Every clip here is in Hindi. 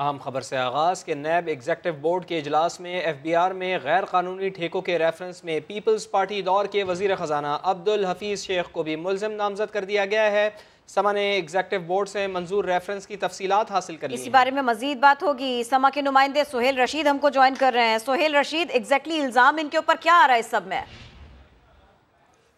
अहम खबर से आगाज़ के नैब एग्जेक्टिव बोर्ड के अजलास में एफ़ बी आर में गैर कानूनी ठेकों के रेफरेंस में पीपल्स पार्टी दौर के वज़ीर ख़जाना अब्दुल हफीज़ शेख को भी मुलजिम नामजद कर दिया गया है। समा ने एग्जेक्टिव बोर्ड से मंजूर रेफरेंस की तफसीलात हासिल कर इसी बारे में मजीद बात होगी। समा के नुमाइंदे सोहेल रशीद हमको ज्वाइन कर रहे हैं। सोहेल रशीद एग्जैक्टली इल्ज़ाम इनके ऊपर क्या आ रहा है इस सब में?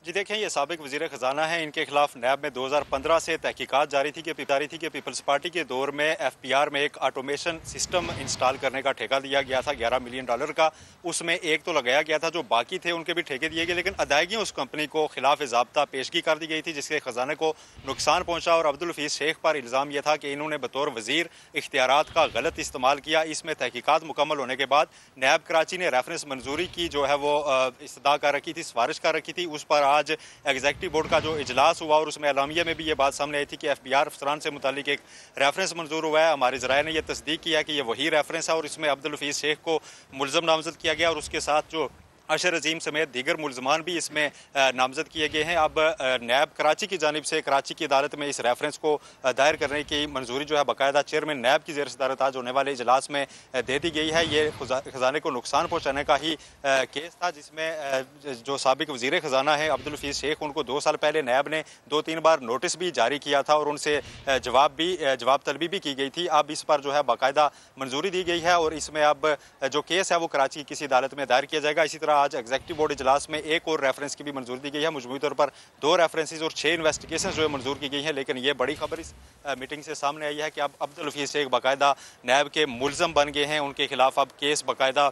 जी देखें, ये सबक वज़ीर ख़जाना है। इनके खिलाफ नैब में 2015 से तहकीकात जारी थी कि जारी थी कि पीपल्स पार्टी के दौर में एफ़ पी आर में एक ऑटोमेशन सिस्टम इंस्टॉल करने का ठेका दिया गया था 11 मिलियन डॉलर का। उसमें एक तो लगाया गया था, जो बाकी थे, उनके भी ठेके दिए गए, लेकिन अदायगी उस कंपनी को खिलाफ जबता पेशगी कर दी गई थी, जिसके ख़जाने को नुकसान पहुँचा। और अब्दुल हफीज़ शेख पर इल्ज़ाम यह था कि इन्होंने बतौर वज़ीर इख्तियार का गलत इस्तेमाल किया। इसमें तहकीकत मुकम्मल होने के बाद नैब कराची ने रेफरेंस मंजूरी की, जो है वो इस्तः कर रखी थी, सिफारिश कर रखी थी। उस पर आज एग्जैक्टिव बोर्ड का जो इजलास हुआ और उसमें अलामिया में भी ये बात सामने आई थी कि एफ़ बी आर अफसरान से मुतलिक एक रेफरेंस मंजूर हुआ है। हमारे जराए ने यह तस्दीक किया कि ये वही रेफरेंस है और इसमें अब्दुल हफीज़ शेख को मुलम नामजद किया गया और उसके साथ जो अशर अजीम समेत दीगर मुलजमान भी इसमें नामजद किए गए हैं। अब नैब कराची की जानब से कराची की अदालत में इस रेफरेंस को दायर करने की मंजूरी जो है बाकायदा चेयरमैन नैब की जेर सदारत आज होने वाले इजलास में दे दी गई है। ये ख़जाने को नुकसान पहुँचाने का ही केस था जिसमें जो सबक वज़ीर ख़जाना है अब्दुलफीज शेख, उनको दो साल पहले नैब ने दो तीन बार नोटिस भी जारी किया था और उनसे जवाब भी जवाब तलबी भी की गई थी। अब इस पर जो है बाकायदा मंजूरी दी गई है और इसमें अब जो केस है वो कराची की किसी अदालत में दायर किया जाएगा। इसी तरह आज एग्जेक्टिव बोर्ड इजलास में एक और रेफरेंस की भी मंजूरी दी गई है। मजमू तौर पर दो रेफरेंसेज और छः इन्वेस्टिगेशन जो है मंजूर की गई हैं, लेकिन ये बड़ी खबर इस मीटिंग से सामने आई है कि अब अब्दुल हफीज़ शेख बाकायदा नैब के मुलम बन गए हैं। उनके खिलाफ अब केस बाकायदा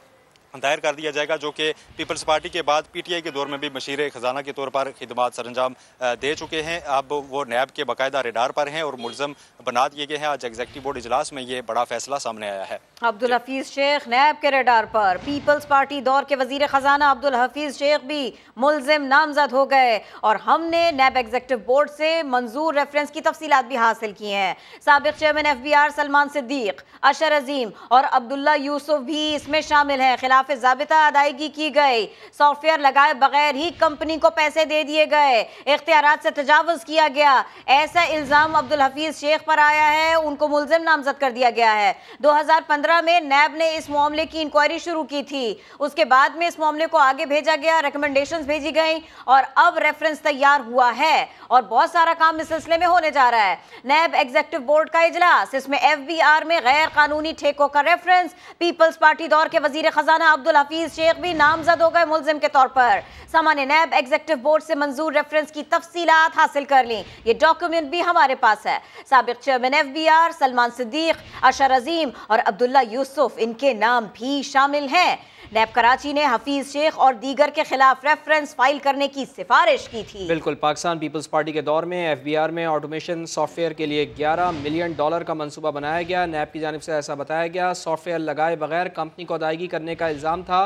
दायर कर दिया जाएगा, जो कि पीपल्स पार्टी के बाद पीटीआई के दौर में भी मशीर ख़जाना के तौर पर खिदमत सर अंजाम दे चुके हैं। अब वो नैब के बाकायदा रेडार पर हैं और मुलजम बना दिए गए हैं। आज एग्जेक्टिव बोर्ड इजलास में ये बड़ा फैसला सामने आया है। अब्दुल हफीज़ शेख नैब के रेडार पर, पीपल्स पार्टी दौर के वज़ीर ख़जाना अब्दुल हफीज़ शेख भी मुलजिम नामजद हो गए और हमने नैब एग्जेक्टिव बोर्ड से मंजूर रेफरेंस की तफसीत भी हासिल की हैं। सबक chairman F B R Salman Siddique, Ashar Azeem और अब्दुल्ला यूसुफ भी इसमें शामिल हैं। खिलाफ जबता अदायगी की गई। सॉफ्टवेयर लगाए बगैर ही कंपनी को पैसे दे दिए गए। इख्तियार से तजावज़ किया गया। ऐसा इल्ज़ाम अब्दुल हफीज़ शेख पर आया है। उनको मुलजिम नामजद कर दिया गया है। दो हज़ार पंद्रह में नैब ने इस मामले की इंक्वायरी शुरू की थी। उसके बाद में इस मामले को आगे भेजा गया रिकमेंडेशंस भेजी गई और अब रेफरेंस तैयार हुआ है और बहुत सारा काम इस सिलसिले में होने जा रहा है। नैब एग्जेक्टिव बोर्ड का इजलास इसमें एफ़ बी आर में गैर कानूनी ठेकों का रेफरेंस पीपल्स पार्टी दौर के वज़ीर खजाना अब्दुल हफीज शेख भी नामजद हो गए मुलजिम के तौर पर। सामान्य नैब एग्जेक्टिव बोर्ड से मंजूर रेफरेंस की तफसीलात हासिल कर ली। ये डॉक्यूमेंट भी हमारे पास है। सबक chairman F B R Salman Siddique, Ashar Azeem और अब्दुल्ला यूसुफ, इनके नाम भी शामिल हैं। नैब कराची ने हफीज शेख और दीगर के खिलाफ रेफरेंस फ़ाइल करने की सिफारिश की थी। बिल्कुल, पाकिस्तान पीपल्स पार्टी के दौर में एफ़ बी आर में ऑटोमेशन सॉफ्टवेयर के लिए 11 मिलियन डॉलर का मनसूबा बनाया गया। नैब की जानब से ऐसा बताया गया सॉफ्टवेयर लगाए बगैर कंपनी को अदायगी करने का इल्ज़ाम था।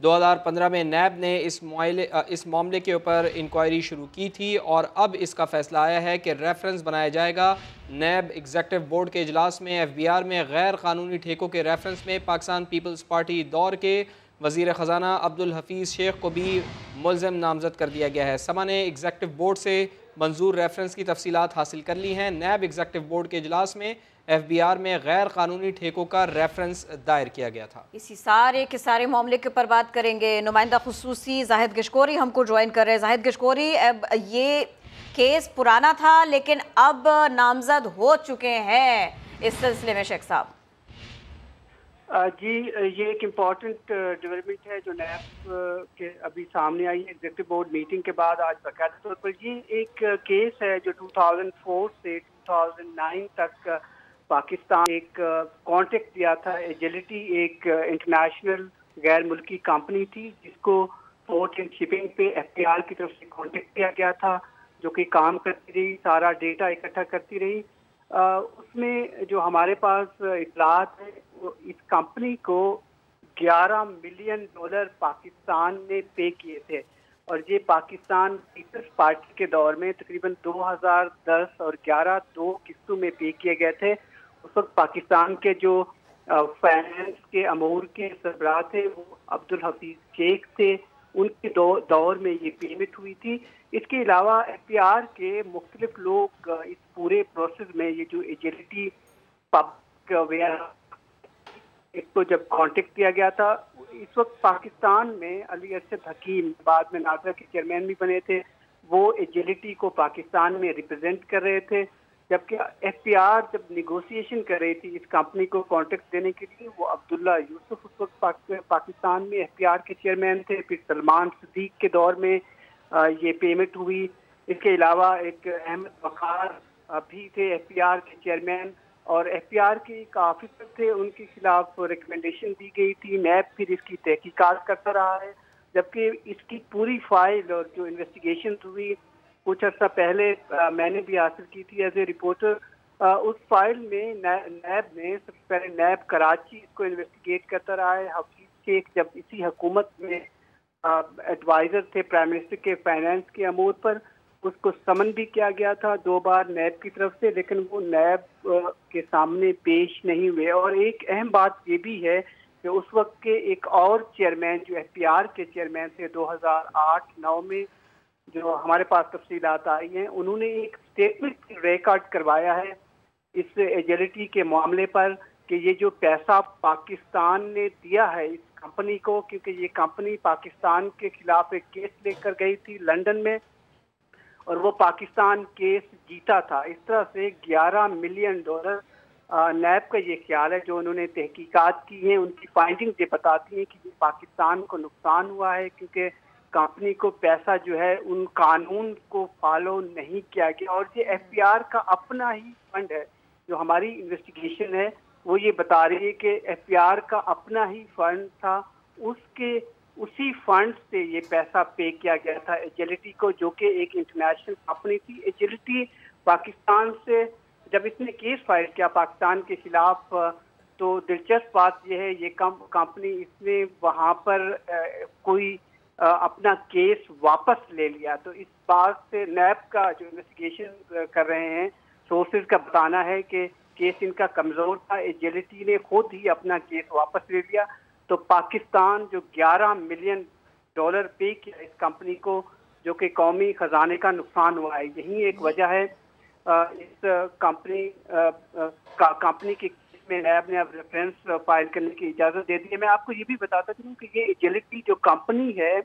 2015 में नैब ने इस मामले इस मामले के ऊपर इंक्वायरी शुरू की थी और अब इसका फैसला आया है कि रेफरेंस बनाया जाएगा। नैब एग्जेक्टिव बोर्ड के अजलास में एफ़ बी आर में गैर कानूनी ठेकों के रेफरेंस में पाकिस्तान पीपल्स पार्टी दौर के वज़ीर ख़जाना अब्दुल हफीज़ शेख को भी मुलम नामजद कर दिया गया है। समा ने एग्जेक्टिव बोर्ड से मंजूर रेफरेंस की तफसीत हासिल कर ली हैं। नैब एग्जेक्टिव बोर्ड के अजलास में एफ़ बी आर में गैर कानूनी ठेकों का रेफरेंस दायर किया गया था। इसी सारे के सारे मामले के ऊपर बात करेंगे। नुमाइंदा खसूसी जाहिद गशकोरी हमको ज्वाइन कर रहे हैं। जाहिद गशकोरी, अब ये केस पुराना था, लेकिन अब नामजद हो चुके हैं। इस सिलसिले में शेख साहब। जी ये एक इंपॉर्टेंट डेवलपमेंट है जो नैब के अभी सामने आई है। एग्जेक्टिव बोर्ड मीटिंग के बाद आज बाकायदा तौर पर ये एक केस है जो 2004 से 2009 तक पाकिस्तान एक कॉन्टेक्ट दिया था। एजिलिटी एक इंटरनेशनल गैर मुल्की कंपनी थी जिसको पोर्ट एंड शिपिंग पे एफ़ की तरफ़ से कॉन्टेक्ट किया गया था जो कि काम करती रही सारा डेटा इकट्ठा करती रही। आ, उसमें जो हमारे पास इतलात है इस कंपनी को 11 मिलियन डॉलर पाकिस्तान ने पे किए थे। और ये पाकिस्तान पीपल्स पार्टी के दौर में तकरीबन 2010 और 11 दो किस्तों में पे किए गए थे। उस वक्त पाकिस्तान के जो फाइनेंस के अमूर के सरबराह थे वो अब्दुल हफीज शेख थे। उनके दौ, दौर में ये पेमेंट हुई थी। इसके अलावा एफ़ पी आर के मुख्तलिफ़ लोग इस पूरे प्रोसेस में ये जो एजिलिटी पब्लिक वेयर एक को जब कॉन्टेक्ट किया गया था, इस वक्त पाकिस्तान में अली अरशद हकीम, बाद में नाजरा के चेयरमैन भी बने थे। वो एजिलिटी को पाकिस्तान में रिप्रेजेंट कर रहे थे। जबकि एफ़ पी आर जब निगोसिएशन कर रही थी, इस कंपनी को कॉन्ट्रैक्ट देने के लिए, वो अब्दुल्ला यूसुफ उस वक्त पाकिस्तान में एफ़ पी आर के चेयरमैन थे। फिर सलमान सदीक के दौर में ये पेमेंट हुई। इसके अलावा एक अहमद वकार भी थे एफ़ पी आर के चेयरमैन और एफ़ पी आर के एक ऑफिसर थे उनके खिलाफ रिकमेंडेशन दी गई थी। नैब फिर इसकी तहकीकात करता रहा है जबकि इसकी पूरी फ़ाइल और जो इन्वेस्टिगेशन हुई कुछ अर्सा पहले आ, मैंने भी हासिल की थी एज ए रिपोर्टर उस फ़ाइल में नैब ने सबसे पहले नैब कराची इसको इन्वेस्टिगेट करता रहा है। हफीज शेख जब इसी हुकूमत में एडवाइजर थे प्राइम मिनिस्टर के फाइनेंस के अमूर पर उसको समन भी किया गया था दो बार नैब की तरफ़ से, लेकिन वो नैब के सामने पेश नहीं हुए। और एक अहम बात ये भी है कि उस वक्त के एक और चेयरमैन, जो एफपीआर के चेयरमैन थे 2008-9 में जो हमारे पास तफसीलात आई हैं, उन्होंने एक स्टेटमेंट रिकॉर्ड करवाया है इस एजिलिटी के मामले पर कि ये जो पैसा पाकिस्तान ने दिया है इस कंपनी को, क्योंकि ये कंपनी पाकिस्तान के खिलाफ एक केस लेकर गई थी लंदन में और वो पाकिस्तान केस जीता था। इस तरह से 11 मिलियन डॉलर नैब का ये ख्याल है, जो उन्होंने तहकीकात की है, उनकी फाइंडिंग ये बताती हैं कि पाकिस्तान को नुकसान हुआ है, क्योंकि कंपनी को पैसा जो है, उन कानून को फॉलो नहीं किया गया। और ये एफपीआर का अपना ही फंड है, जो हमारी इन्वेस्टिगेशन है, वो ये बता रही है कि एफपीआर का अपना ही फंड था। उसके उसी फंड से ये पैसा पे किया गया था एजिलिटी को, जो कि एक इंटरनेशनल कंपनी थी। एजिलिटी पाकिस्तान से, जब इसने केस फ़ाइल किया पाकिस्तान के खिलाफ तो दिलचस्प बात यह है, ये कंपनी इसने वहाँ पर कोई अपना केस वापस ले लिया। तो इस बात से नैब का जो इन्वेस्टिगेशन कर रहे हैं सोर्सेज का बताना है कि केस इनका कमज़ोर था। एजिलिटी ने खुद ही अपना केस वापस ले लिया। तो पाकिस्तान जो 11 मिलियन डॉलर पे किया इस कंपनी को जो कि कौमी खजाने का नुकसान हुआ है। यही एक वजह है इस कंपनी का कंपनी के में नैब ने अब रेफरेंस फ़ाइल करने की इजाज़त दे दी है। मैं आपको ये भी बताता चलूँ कि ये एजिलिटी जो कंपनी है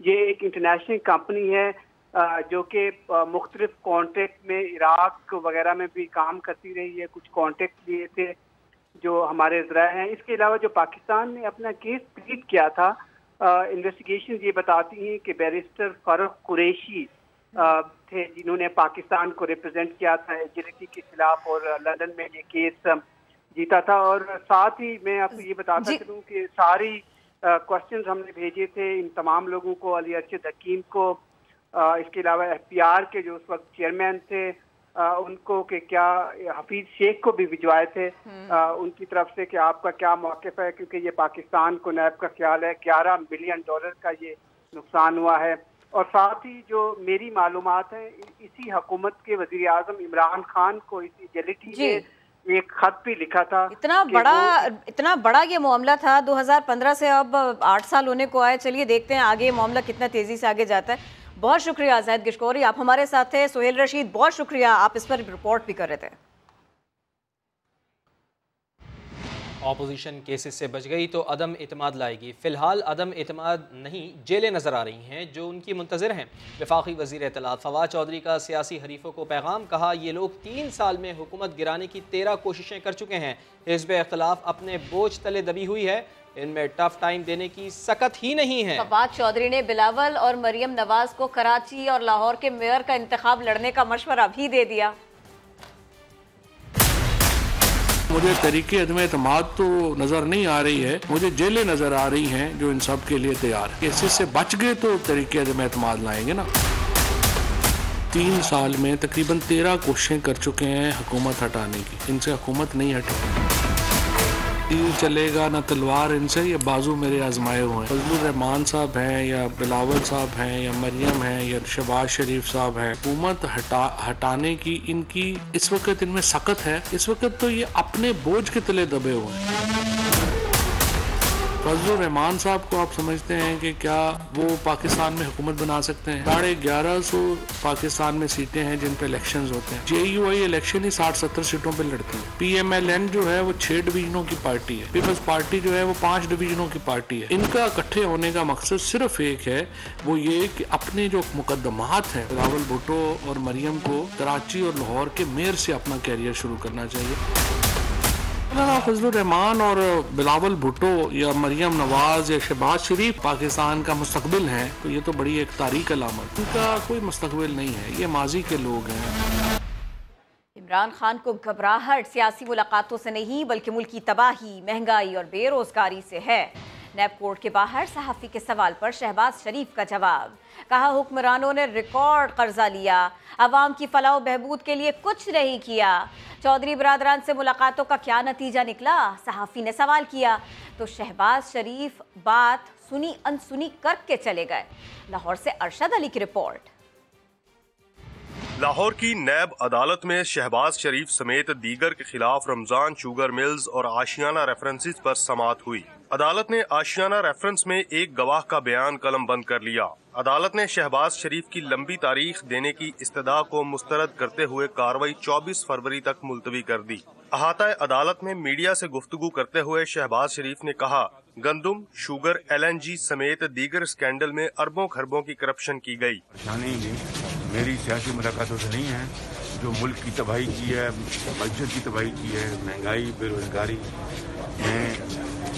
ये एक इंटरनेशनल कंपनी है जो कि मुख्तलिफ़ कॉन्ट्रैक्ट में इराक वगैरह में भी काम करती रही है। कुछ कॉन्ट्रैक्ट लिए थे जो हमारे जरा हैं इसके अलावा जो पाकिस्तान ने अपना केस प्लीट किया था इन्वेस्टिगेशन ये बताती हैं कि बैरिस्टर फरुख कुरैशी थे जिन्होंने पाकिस्तान को रिप्रेजेंट किया था एजिलिटी के खिलाफ और लंदन में ये केस जीता था। और साथ ही मैं आपको ये बताता चलूँ कि सारी क्वेश्चन हमने भेजे थे इन तमाम लोगों को अली अर्शद हकीम को आ, इसके अलावा एफपीआर के जो उस वक्त चेयरमैन थे आ, उनको कि क्या हफीज शेख को भी भिजवाए थे। हम्म। आ, उनकी तरफ़ से कि आपका क्या मौकफ है? क्योंकि ये पाकिस्तान को नैब का ख्याल है। ग्यारह मिलियन डॉलर का ये नुकसान हुआ है। और साथ ही जो मेरी मालूम है इसी हुकूमत के वज़ीर आज़म इमरान खान को इसी जलिटी में एक खत भी लिखा था इतना बड़ा इतना बड़ा ये मामला था। 2015 से अब आठ साल होने को आए। चलिए देखते हैं आगे मामला कितना तेज़ी से आगे जाता है। बहुत शुक्रिया जैद गिशकोरी आप हमारे साथ थे। सुहेल रशीद, बहुत शुक्रिया। आप इस पर रिपोर्ट भी कर रहे थे। अपोजिशन केसेस से बच गई तो अदम अतमाद लाएगी। फ़िलहाल अदम अतमाद नहीं, जेलें नज़र आ रही हैं, जो उनकी मुंतजर हैं। वफाकी वजी अतलात फवाद चौधरी का सियासी हरीफों को पैगाम, कहा, ये लोग तीन साल में हुकूमत गिराने की तेरह कोशिशें कर चुके हैं। हिजब अख्तलाफ अपने बोझ तले दबी हुई है। इनमें टफ टाइम देने की सकत ही नहीं है। फवाद चौधरी ने बिलावल और मरियम नवाज़ को कराची और लाहौर के मेयर का इंतखब लड़ने का मशवरा भी दे दिया। मुझे तरीके अदम अतमाद तो नज़र नहीं आ रही है, मुझे जेलें नज़र आ रही हैं जो इन सब के लिए तैयार केसेस से बच गए तो तरीके अदम अतमाद लाएँगे ना। तीन साल में तकरीबन तेरह कोशिशें कर चुके हैं हुकूमत हटाने की। इनसे हुकूमत नहीं हटी तीर चलेगा ना तलवार, इनसे ये बाजू मेरे आजमाए हुए हैं। फजलुर रहमान साहब हैं या बिलावल साहब हैं या मरियम हैं या शबाज शरीफ साहब हैं, हुकूमत हटा, हटाने की इनकी, इस वक्त इनमें सख्त है। इस वक्त तो ये अपने बोझ के तले दबे हुए हैं। फजल रहमान साहब को आप समझते हैं कि क्या वो पाकिस्तान में हुकूमत बना सकते हैं? साढ़े ग्यारह सौ पाकिस्तान में सीटें हैं जिन पे इलेक्शन होते हैं। जे यू आई इलेक्शन ही साठ सत्तर सीटों पे लड़ती है। पी एम एल एन जो है वो छह डिवीजनों की पार्टी है। पीपल्स पार्टी जो है वो पाँच डिवीजनों की पार्टी है। इनका इकट्ठे होने का मकसद सिर्फ़ एक है, वो ये कि अपने जो मुकदमात हैं, रावल भुट्टो और मरियम को कराची और लाहौर के मेयर से अपना कैरियर शुरू करना चाहिए। फजल रहमान और बिलावल भुट्टो या मरियम नवाज़ या शहबाज शरीफ पाकिस्तान का मुस्तबिल है तो ये तो बड़ी एक तारीख अलामत। इनका कोई मुस्तबिल नहीं है, ये माजी के लोग हैं। इमरान खान को घबराहट, सियासी मुलाकातों से नहीं, बल्कि मुल्क की तबाही, महँगाई और बेरोजगारी से है। नैब कोर्ट के बाहर सहाफ़ी के सवाल पर शहबाज शरीफ का जवाब। कहा, हुक्मरानों ने रिकॉर्ड कर्जा लिया। आवाम की फलाह बहबूद के लिए कुछ नहीं किया। चौधरी बरदरान से मुलाकातों का क्या नतीजा निकला? सहाफ़ी ने सवाल किया। तो शहबाज शरीफ बात सुनी अनसुनी करके चले गए। लाहौर से अरशद अली की रिपोर्ट। लाहौर की नैब अदालत में शहबाज शरीफ समेत दीगर के खिलाफ रमज़ान, शुगर मिल्स और आशियाना रेफरेंसेस पर समात हुई। अदालत ने आशियाना रेफरेंस में एक गवाह का बयान कलम बंद कर लिया। अदालत ने शहबाज शरीफ की लंबी तारीख देने की इस्तदा को मुस्तरद करते हुए कार्रवाई 24 फरवरी तक मुलतवी कर दी। अहाता अदालत में मीडिया से गुफ्तगू करते हुए शहबाज शरीफ ने कहा, गंदुम, शुगर, एलएनजी समेत दीगर स्कैंडल में अरबों खरबों की करप्शन की गई मेरी सियासी मुलाकातों से नहीं है। जो मुल्क की तबाही की है, मस्जिद की तबाही की है, महँगाई, बेरोजगारी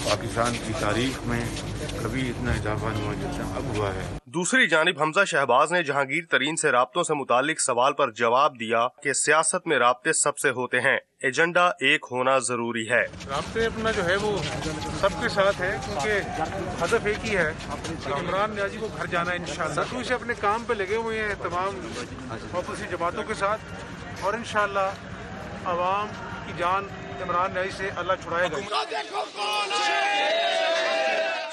पाकिस्तान की तारीख में कभी इतना इजाफा नहीं हुआ जितना अब हुआ है। दूसरी जानब हमजा शहबाज ने जहांगीर तरीन से रबतों से मुतालिक सवाल पर जवाब दिया कि सियासत में रबते सबसे होते हैं एजेंडा एक होना ज़रूरी है। रबते अपना जो है वो सबके साथ है क्योंकि हदफ एक ही है। इमरान न्याजी को घर जाना है इन से अपने काम पे लगे हुए हैं तमाम जमातों के साथ। और इन आवाम की जान इमरान न्याजी से अल्लाह छुड़ाएगा।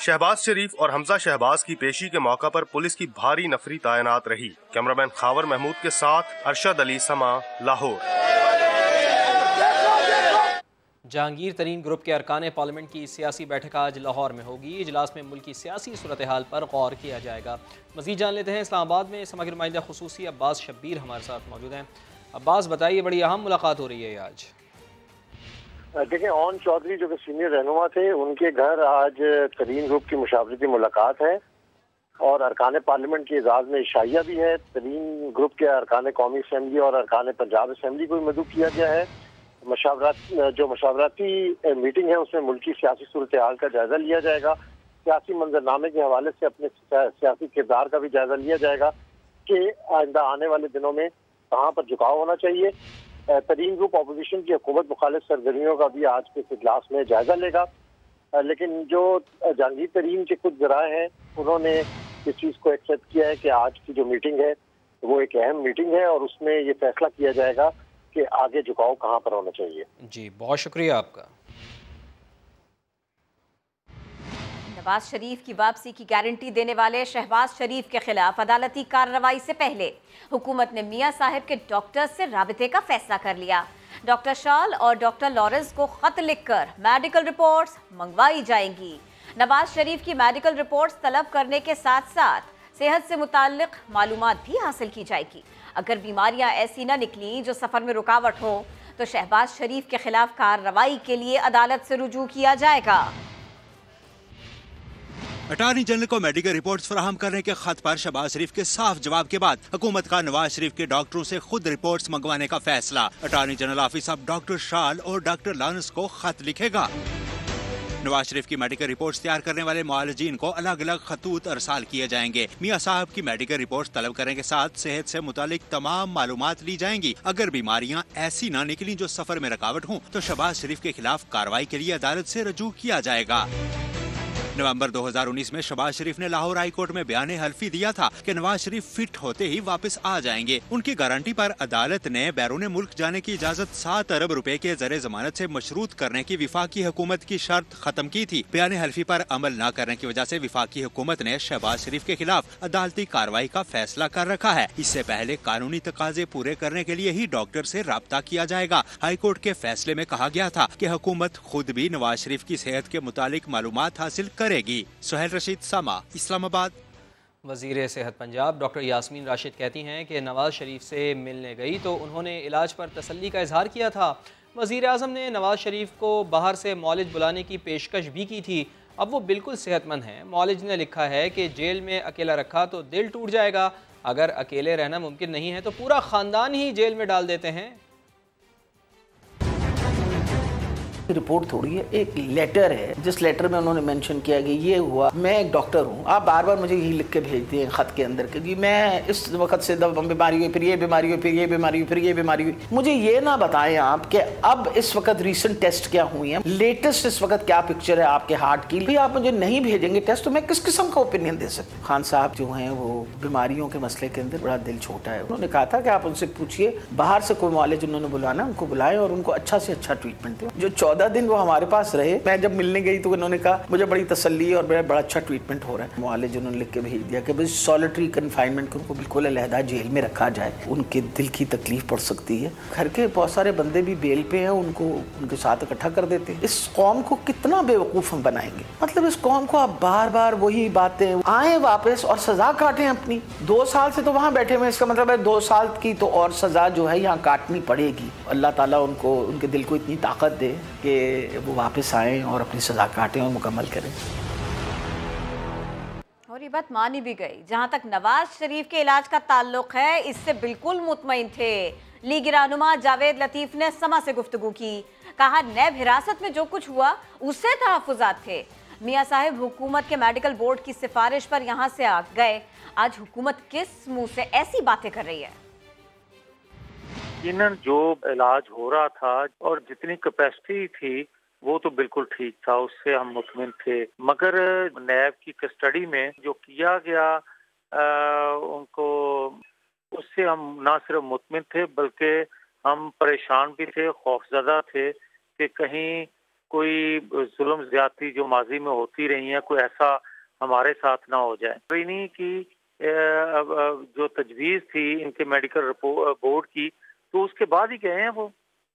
शहबाज शरीफ और हमजा शहबाज की पेशी के मौका पर पुलिस की भारी नफरी तैनात रही। कैमरामैन खावर महमूद के साथ अरशद अली समा लाहौर। जहांगीर तरीन ग्रुप के अरकान पार्लियामेंट की सियासी बैठक आज लाहौर में होगी। इजलास में मुल्क की सियासी सूरत हाल पर गौर किया जाएगा। मजीद जान लेते हैं इस्लामाबाद में समा नुमाइंदा खसूसी अब्बास शब्बीर हमारे साथ मौजूद हैं। अब्बास बताइए बड़ी अहम मुलाकात हो रही है आज। देखिए ओन चौधरी जो कि सीनियर रहनुमा थे, उनके घर आज तरीन ग्रुप की मुशावरती मुलाकात है। और अरकान पार्लियामेंट की एजाज में इशाइया भी है। तरीन ग्रुप के अरकान कौमी असम्बली और अरकान पंजाब असम्बली को भी मदू किया गया है। मशावरत जो मशावरती मीटिंग है, उसमें मुल्की सियासी सूरत हाल का जायजा लिया जाएगा। सियासी मंजरनामे के हवाले से अपने सियासी किरदार का भी जायजा लिया जाएगा कि आइंदा आने वाले दिनों में कहाँ पर झुकाव होना चाहिए। तरीन ग्रुप अपोजिशन की हुकूमत मुखालिफ सरगर्मियों का भी आज के इस इजलास में जायजा लेगा। लेकिन जो जहांगीर तरीन के कुछ जराए हैं, उन्होंने इस चीज़ को एक्सेप्ट किया है कि आज की जो मीटिंग है, वो एक अहम मीटिंग है और उसमें ये फैसला किया जाएगा कि आगे झुकाव कहाँ पर होना चाहिए। जी, बहुत शुक्रिया आपका। शहबाज शरीफ की वापसी की गारंटी देने वाले शहबाज शरीफ के खिलाफ अदालती कार्रवाई से पहले हुकूमत ने मियाँ साहिब के डॉक्टर से रबते का फैसला कर लिया। डॉक्टर शाल और डॉक्टर लॉरेंस को खत लिखकर मेडिकल रिपोर्ट्स मंगवाई जाएँगी। नवाज़ शरीफ की मेडिकल रिपोर्ट्स तलब करने के साथ साथ सेहत से मुतक मालूम भी हासिल की जाएगी। अगर बीमारियाँ ऐसी न निकली जो सफ़र में रुकावट हो तो शहबाज शरीफ के खिलाफ कार्रवाई के लिए अदालत से रुजू किया जाएगा। अटारनी जनरल को मेडिकल रिपोर्ट्स फराहम करने के खत पर शबाज शरीफ के साफ़ जवाब के बाद हुकूमत का नवाज़ शरीफ के डॉक्टरों से खुद रिपोर्ट्स मंगवाने का फैसला। अटारनी जनरल ऑफ़िस अब डॉक्टर शाल और डॉक्टर लानस को खत लिखेगा। नवाज़ शरीफ की मेडिकल रिपोर्ट्स तैयार करने वाले मुआलजीन को अलग अलग खतूत अरसाल किए जाएँगे। मियाँ साहब की मेडिकल रिपोर्ट्स तलब करने के साथ सेहत से मुतालिक तमाम मालूम ली जाएँगी। अगर बीमारियाँ ऐसी न निकली जो सफ़र में रुकावट हों तो शबाज शरीफ के खिलाफ कार्रवाई के लिए अदालत से रजू किया जाएगा। नवंबर 2019 में शबाज शरीफ ने लाहौर हाई कोर्ट में बयान हल्फी दिया था कि नवाज़ शरीफ फिट होते ही वापस आ जाएँगे। उनकी गारंटी पर अदालत ने बैरून मुल्क जाने की इजाज़त सात अरब रुपए के ज़रिए जमानत से मशरूत करने की विफाकी हुकूमत की शर्त खत्म की थी। बयान हल्फी पर अमल न करने की वजह से विफाकी हुकूमत ने शहबाज शरीफ के खिलाफ अदालती कार्रवाई का फैसला कर रखा है। इससे पहले कानूनी तकाजे पूरे करने के लिए ही डॉक्टर से रबता किया जाएगा। हाई कोर्ट के फैसले में कहा गया था की हुकूमत खुद भी नवाज़ शरीफ की सेहत के मुतालिक मालूम हासिल कर करेगी। सुहेल रशीद, सामा, इस्लामाबाद। वज़ीर सेहत पंजाब डॉक्टर यासमीन राशिद कहती हैं कि नवाज़ शरीफ से मिलने गई तो उन्होंने इलाज पर तसल्ली का इजहार किया था। वज़ीर अजम ने नवाज़ शरीफ को बाहर से मॉलेज बुलाने की पेशकश भी की थी। अब वो बिल्कुल सेहतमंद हैं। मॉलेज ने लिखा है कि जेल में अकेला रखा तो दिल टूट जाएगा। अगर अकेले रहना मुमकिन नहीं है तो पूरा ख़ानदान ही जेल में डाल देते हैं। रिपोर्ट थोड़ी है, एक लेटर है, जिस लेटर में उन्होंने मेंशन किया कि ये हुआ, मैं एक डॉक्टर हूँ, आप बार बार मुझे यही लिख के भेजते हैं खत के अंदर कि मैं इस वक्त से दब बीमारी हुई, फिर ये बीमारी हुई, फिर ये बीमारी हुई, फिर ये बीमारी हुई। मुझे ये ना बताएँ आप कि अब इस वक्त रिसेंट टेस्ट क्या हुई है? लेटेस्ट इस वक्त क्या पिक्चर है आपके हार्ट की? भी आप मुझे नहीं भेजेंगे टेस्ट तो मैं किस किस्म का ओपिनियन दे सकती खान साहब जो है, वो बीमारियों के मसले के अंदर बड़ा दिल छोटा है। उन्होंने कहा था कि आप उनसे पूछिए, बाहर से कोई मॉलेज उन्होंने बुलाना, उनको बुलाए और उनको अच्छा से अच्छा ट्रीटमेंट दे। जो चौदह दिन वो हमारे पास रहे। मैं जब मिलने गई तो उन्होंने कहा, मुझे बड़ी तसली और मेरा बड़ा अच्छा ट्रीटमेंट हो रहा है। मुआलिज उन्होंने लिख के भेज दिया कि भाई सॉलिटरी कन्फाइनमेंट को उनको बिल्कुल अलहदा जेल में रखा जाए। उनके दिल की तकलीफ़ पड़ सकती है। घर के बहुत सारे बंदे भी बेल पे हैं, उनको, उनके साथ इकट्ठा कर देते हैं। इस कौम को कितना बेवकूफ़ हम बनाएँगे? मतलब इस कौम को आप बार बार वही बातें आए वापस और सजा काटें अपनी। दो साल से तो वहाँ बैठे हुए इसका मतलब है दो साल की तो और सजा जो है यहाँ काटनी पड़ेगी। अल्लाह ताला उनको, उनके दिल को इतनी ताकत दे कि वो वापस आएँ और अपनी सज़ा काटें और मुकम्मल करें। और ये बात मानी भी गई। जहाँ तक नवाज़ शरीफ के इलाज का ताल्लुक है, इससे बिल्कुल मुतमिन थे। लीग रहनुमा जावेद लतीफ़ ने समा से गुफ्तगु की। कहा, नैब हिरासत में जो कुछ हुआ, उससे तहफात थे। मियाँ साहिब, हुकूमत के मेडिकल बोर्ड की सिफारिश पर यहाँ से आ गए। आज हुकूमत किस मुँह से ऐसी बातें कर रही है? यकीनन जो इलाज हो रहा था और जितनी कैपेसिटी थी वो तो बिल्कुल ठीक था उससे हम मुतमिन थे। मगर नैब की कस्टडी में जो किया गया आ, उनको उससे हम ना सिर्फ़ मुतमिन थे बल्कि हम परेशान भी थे खौफजदा थे कि कहीं कोई जुल्म ज्यादती जो माजी में होती रही है कोई ऐसा हमारे साथ ना हो जाए। इन्हीं की जो तजवीज़ थी इनके मेडिकल रिपोर्ट बोर्ड की तो उसके बाद ही गए हैं वो।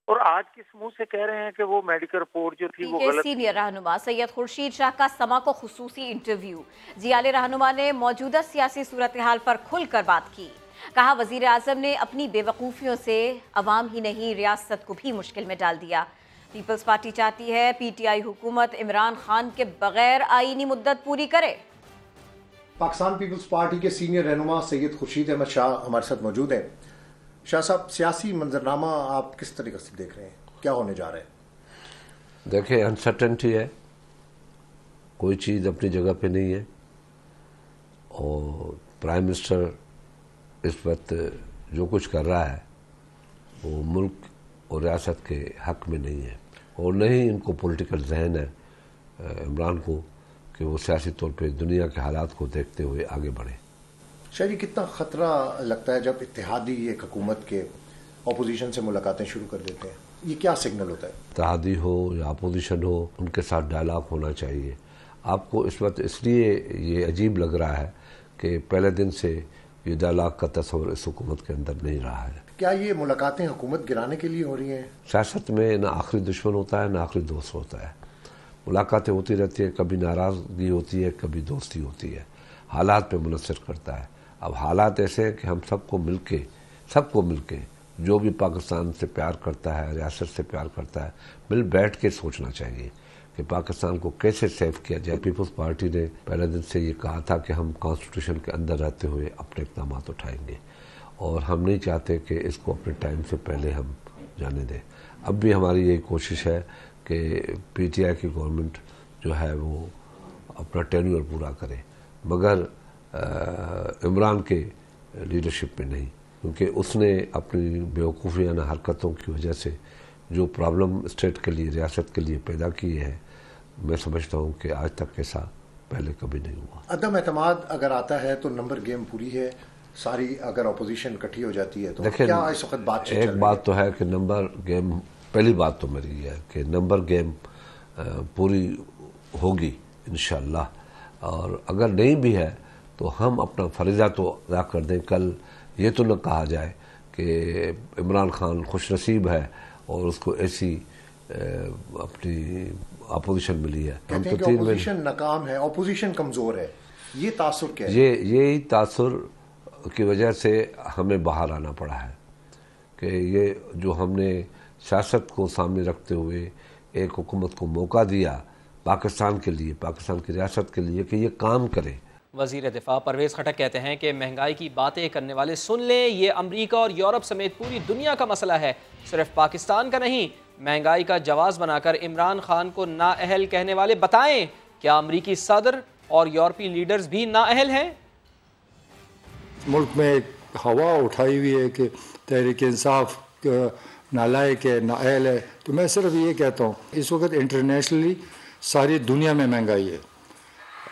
और आज किस मुँह से कह रहे हैं कि वो मेडिकल रिपोर्ट जो थी वो गलत सीनियर रहनुमा सैयद खुर्शीद शाह का समा को खसूसी इंटरव्यू जियाल रहनुमा ने मौजूदा सियासी सूरत हाल पर खुलकर बात की। कहा वज़ीर आज़म ने अपनी बेवकूफ़ियों से अवाम ही नहीं रियासत को भी मुश्किल में डाल दिया। पीपल्स पार्टी चाहती है पीटीआई हुकूमत इमरान खान के बगैर आईनी मुद्दत पूरी करे। पाकिस्तान पीपल्स पार्टी के सीनियर रहनुमा सैयद खुर्शीद अहमद शाह हमारे साथ मौजूद हैं। शाह साहब, सियासी मंजरनामा आप किस तरीके से देख रहे हैं? क्या होने जा रहे हैं? देखें अनसर्टेनिटी है। कोई चीज़ अपनी जगह पे नहीं है। और प्राइम मिनिस्टर इस वक्त जो कुछ कर रहा है, वो मुल्क और रियासत के हक में नहीं है। और न ही इनको पॉलिटिकल जहन है इमरान को, कि वो सियासी तौर पे दुनिया के हालात को देखते हुए आगे बढ़े। शाह जी कितना ख़तरा लगता है जब इतिहादी एक हकूमत के अपोजिशन से मुलाकातें शुरू कर देते हैं। ये क्या सिग्नल होता है? इतिहादी हो या अपोजिशन हो उनके साथ डायलाग होना चाहिए। आपको इस वक्त इसलिए ये अजीब लग रहा है कि पहले दिन से ये डायलाग का तस्वर इस हुकूमत के अंदर नहीं रहा है। क्या ये मुलाकातें हुकूमत गिराने के लिए हो रही हैं? सियासत में ना आखिरी दुश्मन होता है ना आखिरी दोस्त होता है। मुलाकातें होती रहती है कभी नाराज़गी होती है कभी दोस्ती होती है। हालात पे मुनसर करता है। अब हालात ऐसे हैं कि हम सबको मिल के सबको मिल के जो भी पाकिस्तान से प्यार करता है, रियासत से प्यार करता है, मिल बैठ के सोचना चाहिए कि पाकिस्तान को कैसे सेव किया जाए। पीपल्स पार्टी ने पहले दिन से ये कहा था कि हम कॉन्स्टिट्यूशन के अंदर रहते हुए अपने इकदाम उठाएँगे और हम नहीं चाहते कि इसको अपने टाइम से पहले हम जाने दें। अब भी हमारी यही कोशिश है कि पीटीआई की गवर्नमेंट जो है वो अपना टेन्यूर पूरा करे। मगर इमरान के लीडरशिप में नहीं क्योंकि उसने अपनी बेवकूफ़ियाना हरकतों की वजह से जो प्रॉब्लम स्टेट के लिए रियासत के लिए पैदा की है मैं समझता हूँ कि आज तक ऐसा पहले कभी नहीं हुआ। अदम अतमाद अगर आता है तो नंबर गेम पूरी है सारी अगर अपोजिशन इकट्ठी हो जाती है तो देखिए क्या इस वक्त बात एक बात तो है कि नंबर गेम पहली बात तो मेरी है कि नंबर गेम पूरी होगी इन और अगर नहीं भी है तो हम अपना फरीज़ा तो अदा कर दें। कल ये तो न कहा जाए कि इमरान खान खुश नसीब है और उसको ऐसी अपनी अपोजिशन मिली है। कहते हैं तो कि अपोजिशन नाकाम है अपोजिशन कमज़ोर है। ये तासुर क्या है? ये यही तासुर की वजह से हमें बाहर आना पड़ा है कि ये जो हमने सियासत को सामने रखते हुए एक हुकूमत को मौका दिया पाकिस्तान के लिए पाकिस्तान की रियासत के लिए कि ये काम करे। वज़ीर दिफा परवेज़ खटक कहते हैं कि महँगाई की बातें करने वाले सुन लें, ये अमरीका और यूरोप समेत पूरी दुनिया का मसला है। सिर्फ़ पाकिस्तान का नहीं, महँगाई का जवाब बनाकर इमरान खान को नाअहल कहने वाले बताएँ, क्या अमरीकी सदर और यूरोपीय लीडर्स भी नाअहल हैं? मुल्क में एक हवा उठाई हुई है कि तहरीक इंसाफ नालायक है, नाअहल है। तो मैं सिर्फ़ ये कहता हूँ, इस वक्त इंटरनेशनली सारी दुनिया में महँगाई है।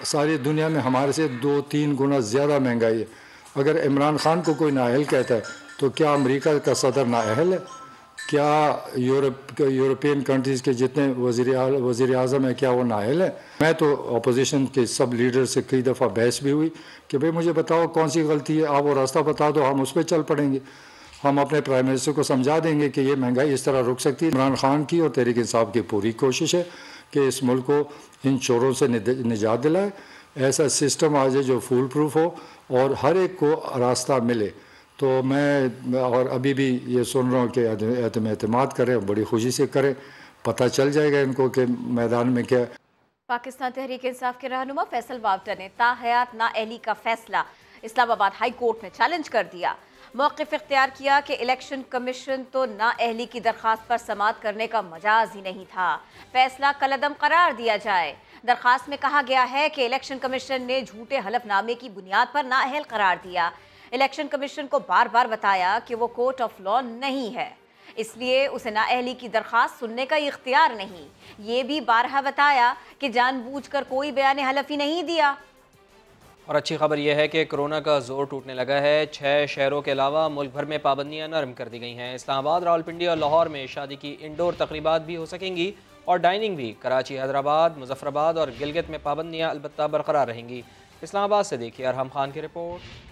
सारी दुनिया में हमारे से दो तीन गुना ज़्यादा महँगाई है। अगर इमरान खान को कोई नाअहल कहता है तो क्या अमेरिका का सदर नाअहल है? क्या यूरोप, यूरोपियन कंट्रीज़ के जितने वज़ीर वज़ीर अजम है, क्या वो नाअहल है? मैं तो अपोजिशन के सब लीडर से कई दफ़ा बहस भी हुई कि भाई मुझे बताओ कौन सी गलती है, आप वो रास्ता बता दो, हम उस पर चल पड़ेंगे। हम अपने प्राइम मिनिस्टर को समझा देंगे कि ये महँगाई इस तरह रुक सकती है। इमरान खान की और तहरीक इंसाफ की पूरी कोशिश है कि इस मुल्क को इन चोरों से निजात दिलाए। ऐसा सिस्टम आ जाए जो फूल प्रूफ हो और हर एक को रास्ता मिले। तो मैं, और अभी भी ये सुन रहा हूँ कि अतमाद करें, बड़ी खुशी से करें। पता चल जाएगा इनको कि मैदान में क्या। पाकिस्तान तहरीक इंसाफ के रहनुमा फैसल वावटा ने ताहयात ना अहली का फैसला। इस्लामाबाद हाई कोर्ट में चैलेंज कर दिया। मौकफ इख्तियार किया कि इलेक्शन कमीशन तो नाअहली की दरख्वास्त पर समात करने का मजाज ही नहीं था। फैसला कलदम करार दिया जाए। दरख्वास्त में कहा गया है कि इलेक्शन कमीशन ने झूठे हलफनामे की बुनियाद पर नाअहल करार दिया। इलेक्शन कमीशन को बार बार बताया कि वो कोर्ट ऑफ़ लॉ नहीं है। इसलिए उसे नाअहली की दरख्वास्त सुनने का इख्तियार नहीं। ये भी बारहा बताया कि जानबूझकर कोई बयान हलफी नहीं दिया। और अच्छी खबर यह है कि कोरोना का ज़ोर टूटने लगा है। छः शहरों के अलावा मुल्क भर में पाबंदियाँ नरम कर दी गई हैं। इस्लामाबाद, रावलपिंडी और लाहौर में शादी की इंडोर तकरीबा भी हो सकेंगी और डाइनिंग भी। कराची, हैदराबाद, मुजफ्फराबाद और गिलगित में पाबंदियाँ अलबत् बरकरार रहेंगी। इस्लामाबाद से देखिए अरहम खान की रिपोर्ट।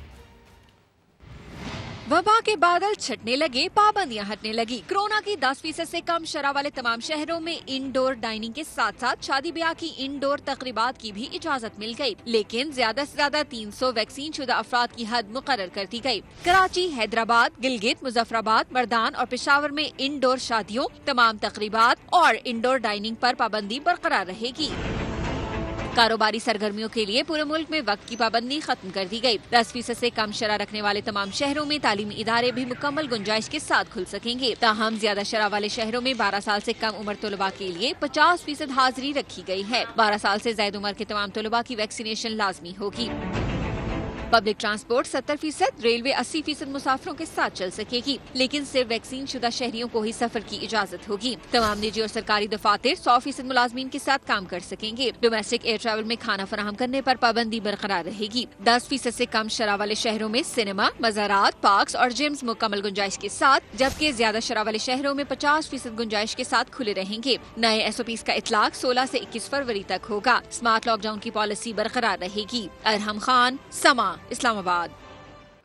वबा के बादल छटने लगे पाबंदियाँ हटने लगी। कोरोना की 10 फ़ीसद ऐसी कम शराब वाले तमाम शहरों में इंडोर डाइनिंग के साथ साथ शादी ब्याह की इंडोर तकरीबात की भी इजाज़त मिल गई, लेकिन ज़्यादा ऐसी ज़्यादा 300 वैक्सीन शुदा अफराद की हद मुकर कर दी गई कराची हैदराबाद गिलगित मुजफ्फराबाद मरदान और पिशावर में इंडोर शादियों तमाम तकरीबात और इंडोर डाइनिंग आरोप पाबंदी बरकरार रहेगी। कारोबारी सरगर्मियों के लिए पूरे मुल्क में वक्त की पाबंदी खत्म कर दी गई दस फ़ीसद ऐसी कम शराह रखने वाले तमाम शहरों में तालीमी इदारे भी मुकम्मल गुंजाइश के साथ खुल सकेंगे। ताहम ज़्यादा शराब वाले शहरों में बारह साल ऐसी कम उम्र तलबा के लिए पचास फ़ीसद हाजिरी रखी गई है। बारह साल ऐसी ज़्यादा उम्र के तमाम तलबा की वैक्सीनेशन लाजमी होगी। पब्लिक ट्रांसपोर्ट सत्तर फ़ीसद, रेलवे अस्सी फ़ीसद मुसाफरों के साथ चल सकेगी, लेकिन सिर्फ़ वैक्सीन शुदा शहरियों को ही सफ़र की इजाज़त होगी। तमाम निजी और सरकारी दफातर सौ फ़ीसद मुलाजमीन के साथ काम कर सकेंगे। डोमेस्टिक एयर ट्रैवल में खाना फराहम करने आरोप पाबंदी बरकरार रहेगी। दस फ़ीसद ऐसी कम शराब वाले शहरों में सिनेमा मजारात पार्क और जिम्स मुकम्मल गुंजाइश के साथ, जबकि ज़्यादा शराब वाले शहरों में पचास फ़ीसद गुंजाइश के साथ खुले रहेंगे। नए एस ओ पी का इतलाक सोलह ऐसी इक्कीस फरवरी तक होगा। स्मार्ट लॉकडाउन की पॉलिसी बरकरार रहेगी। अरहम खान, समा। इस्लामाबाद।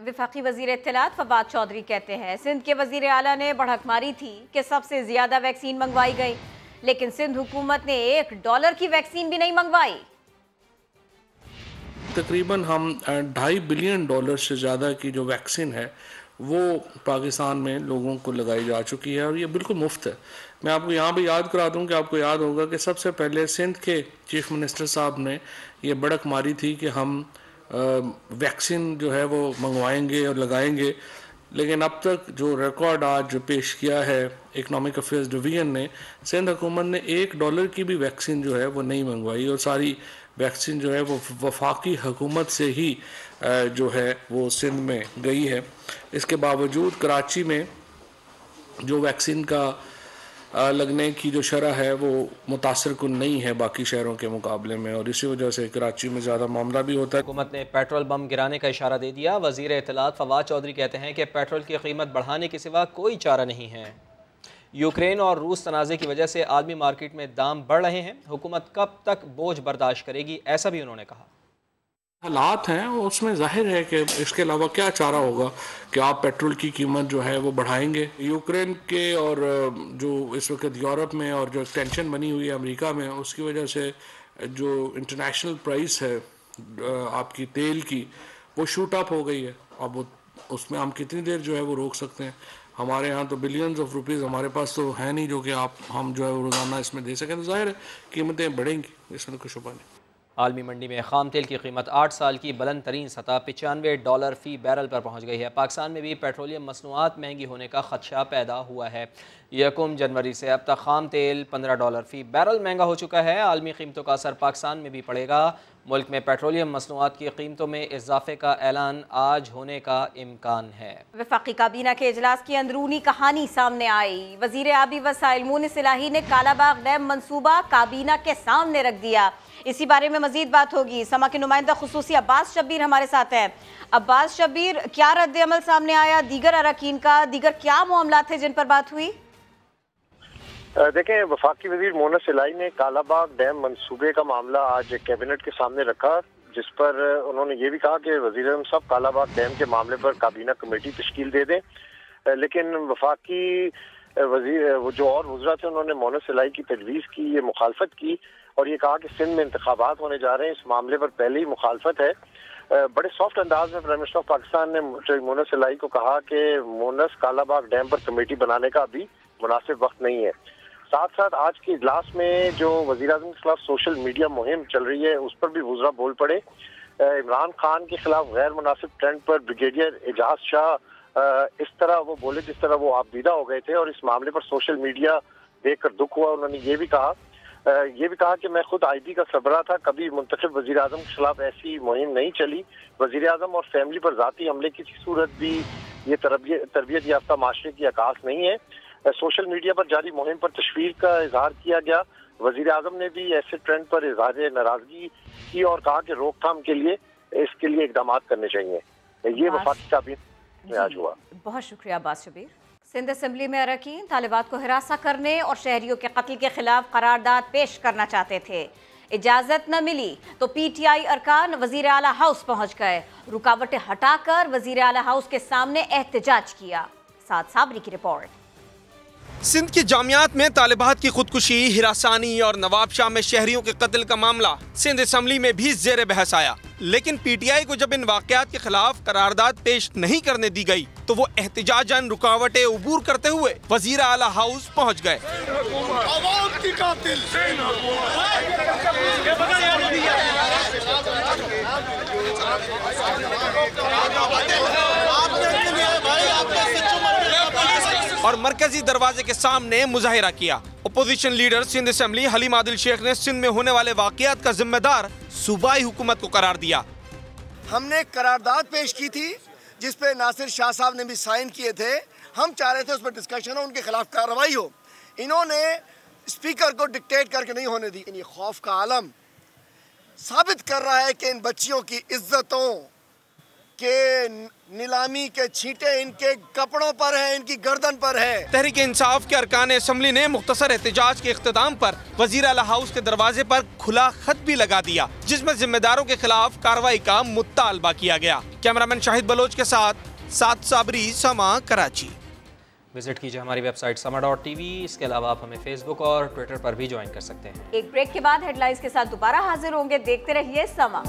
विफाकी वज़ीर इतलात फवाद चौधरी कहते हैं सिंध के वज़ीर अला ने बढ़क मारी थी कि सबसे ज़्यादा वैक्सीन मंगवाई गई लेकिन सिंध हुकूमत ने एक डॉलर की वैक्सीन भी नहीं मंगवाई। तकरीबन हम ढाई बिलियन डॉलर से ज़्यादा की जो वैक्सीन है वो पाकिस्तान में लोगों को लगाई जा चुकी है और ये बिल्कुल मुफ़्त है। मैं आपको यहाँ भी याद करा दूँ कि आपको याद होगा कि सबसे पहले सिंध के चीफ मिनिस्टर साहब ने ये बढ़क मारी थी कि हम वैक्सीन जो है वो मंगवाएँगे और लगाएँगे। लेकिन अब तक जो रिकॉर्ड आज पेश किया है इकनॉमिक अफेयर्स डिवीज़न ने सिंध हुकूमत ने एक डॉलर की भी वैक्सीन जो है वो नहीं मंगवाई और सारी वैक्सीन जो है वो वफाकी हुकूमत से ही जो है वो सिंध में गई है। इसके बावजूद कराची में जो वैक्सीन का लगने की जो शरह है, वो मुतासर कन नहीं है बाकी शहरों के मुकाबले में। और इसी वजह से कराची में ज़्यादा मामला भी होता है। हुकूमत ने पेट्रोल बम गिराने का इशारा दे दिया। वज़ीर इतलात फवाद चौधरी कहते हैं कि पेट्रोल की कीमत बढ़ाने के सिवा कोई चारा नहीं है। यूक्रेन और रूस तनाज़े की वजह से आदमी मार्केट में दाम बढ़ रहे हैं। हुकूमत कब तक बोझ बर्दाश्त करेगी, ऐसा भी उन्होंने कहा। हालात हैं, उसमें ज़ाहिर है कि इसके अलावा क्या चारा होगा कि आप पेट्रोल की कीमत जो है वो बढ़ाएँगे। यूक्रेन के और जो इस वक्त यूरोप में और जो टेंशन बनी हुई है अमेरिका में, उसकी वजह से जो इंटरनेशनल प्राइस है आपकी तेल की, वो शूट अप हो गई है। अब उसमें हम कितनी देर जो है वो रोक सकते हैं? हमारे यहाँ तो बिलियंस ऑफ़ रुपीज़ हमारे पास तो है नहीं जो कि आप, हम जो है रोज़ाना इसमें दे सकें। तो ज़ाहिर है, कीमतें बढ़ेंगी, इसमें कुछ शुबा नहीं। आलमी मंडी में खाम तेल की कीमत आठ साल की बुलंद तरीन सतह पचानवे डॉलर फ़ी बैरल पर पहुँच गई है। पाकिस्तान में भी पेट्रोलियम मसनूआत महँगी होने का खदशा पैदा हुआ है। यकम जनवरी से अब तक खाम तेल पंद्रह डॉलर फ़ी बैरल महँगा हो चुका है। आलमी कीमतों का असर पाकिस्तान में भी पड़ेगा। मुल्क में पेट्रोलियम मसनूआत की कीमतों में इजाफे का ऐलान आज होने का इम्कान है। वफाकी काबीना के अजलास की अंदरूनी कहानी सामने आई। वज़ीर आबी वसाइल मुन सिलाही ने कालाबाग डैम मनसूबा काबीना के सामने रख दिया। इसी बारे में मजीद बात होगी। समा के नुमाइंदा खसूसी अब्बास शब्बीर हमारे साथ हैं। अब्बास शब्बीर, क्या रद्द अमल सामने आया? दीगर अरकान का, दीगर क्या मामला थे जिन पर बात हुई? देखें, वफाकी वज़ीर मोना सिलाई ने कालाबाग डैम मंसूबे का मामला आज कैबिनेट के सामने रखा, जिस पर उन्होंने ये भी कहा कि वज़ीर साहब कालाबाग डैम के मामले पर काबीना कमेटी तश्कील दे दें। लेकिन वफाकी वज़ीर वो जो और वजरा थे, उन्होंने मोना सिलाई की तजवीज़ की, ये मुखालफत की। और ये कहा कि सिंध में इंतबात होने जा रहे हैं। इस मामले पर पहले ही मुखालफत है। बड़े सॉफ्ट अंदाज में प्राइम मिनिस्टर ऑफ़ पाकिस्तान ने मोनस सिलाई को कहा कि मोनस कालाबाग डैम पर कमेटी बनाने का अभी मुनासिब वक्त नहीं है। साथ साथ आज के इजलास में जो वजी अजम के खिलाफ सोशल मीडिया मुहिम चल रही है, उस पर भी गुजरा बोल पड़े। इमरान खान के खिलाफ गैर मुनासिब ट्रेंड पर ब्रिगेडियर एजाज शाह इस तरह वो बोले जिस तरह वो आपदीदा हो गए थे और इस मामले पर सोशल मीडिया देखकर दुख हुआ। उन्होंने ये भी कहा ये भी कहा कि मैं खुद आईबी का सबरा था कभी मुंतखब वजी अजम के खिलाफ ऐसी मुहिम नहीं चली। वजी अजम और फैमिली पर जाती हमले की सूरत भी ये तरबियत याफ्ता माशरे की अकाश नहीं है। सोशल मीडिया पर जारी मुहिम पर तशवीर का इजहार किया गया। वज़ीर अजम ने भी ऐसे ट्रेंड पर इजहार नाराज़गी की और कहा कि रोकथाम के लिए इसके लिए इकदाम करने चाहिए। ये वफाकी काबीना में आज हुआ। बहुत शुक्रिया अब्बास शबीर। सिंध असम्बली में अरकान तालिबात को हिरासा करने और शहरीों के कत्ल के खिलाफ करारदाद पेश करना चाहते थे। इजाज़त न मिली तो पी टी आई अरकान वज़ीर अला हाउस पहुँच गए। रुकावटें हटाकर वज़ीर अला हाउस के सामने एहतजाज किया। साथ साबरी की रिपोर्ट। सिंध की जामियात में तालिबात की खुदकुशी हिरासानी और नवाब शाह में शहरियों के कत्ल का मामला सिंध असम्बली में भी जेर बहस आया। लेकिन पीटीआई को जब इन वाकयात के खिलाफ करारदाद पेश नहीं करने दी गई तो वो एहतजाजन रुकावटें उबूर करते हुए वज़ीर आला हाउस पहुँच गए। और मरकजी दरवाजे के सामने मुजाहिरा किया। Opposition leader Sindh assembly Haleem Adil Sheikh ने सिंध में होने वाले वाकयात का जिम्मेदार सूबाई हुकूमत को करार दिया। हमने करारदाद पेश की थी, जिस पे नासिर शाह साहब ने भी साइन किए थे। हम चाह रहे थे उस पर डिस्कशन हो, उनके खिलाफ कार्रवाई हो। इन्होंने स्पीकर को डिक्टेट करके नहीं होने दी। ये खौफ का आलम साबित कर रहा है कि इन बच्चियों की इज्जतों के नीलामी के छींटे इनके कपड़ों पर है इनकी गर्दन पर है। तहरीक इंसाफ के अरकान असम्बली ने मुख्तसर एहतजाज के अख्ताम पर वज़ीर अला हाउस के दरवाजे पर खुला खत भी लगा दिया जिसमें जिम्मेदारों के खिलाफ कार्रवाई का मुतालबा किया गया। कैमरामैन शाहिद बलोच के साथ सात साबरी समा कराची। विज़िट कीजिए हमारी वेबसाइट समा डॉट टी वी इसके अलावा आप हमें फेसबुक और ट्विटर पर भी ज्वाइन कर सकते हैं। एक ब्रेक के बाद हेडलाइंस के साथ दोबारा हाजिर होंगे देखते रहिए समा।